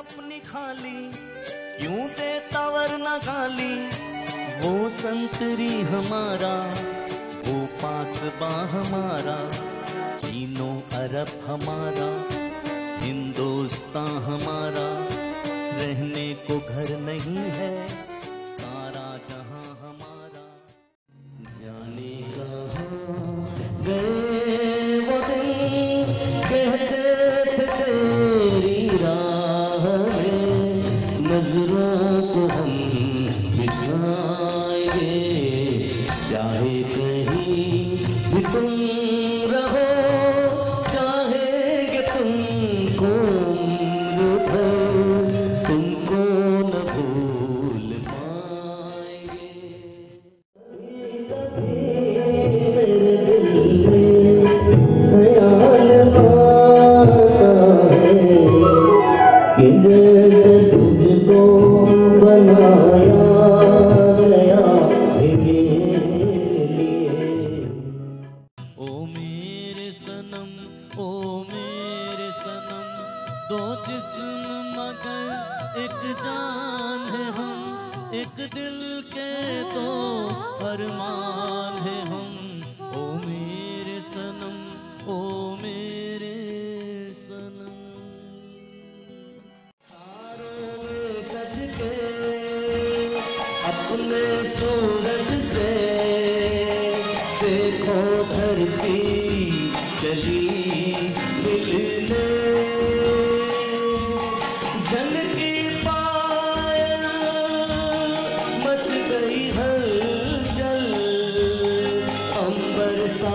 अपनी खाली, क्यों देता वरना गाली? वो संतरी हमारा, वो पासबा हमारा, चीनो अरब हमारा, हिंदुस्तान हमारा, रहने को घर नहीं है, सारा जहाँ हमारा। Boom. ओ मेरे सनम, दो जिस्म मगर एक जान है हम। एक दिल के दो अरमान है हम। ओ मेरे सनम, ओ मेरे सनम। सज के अपने सूरज से देखो धरती। चली मिलने धन की पाया मच गई हल जल अंबर सा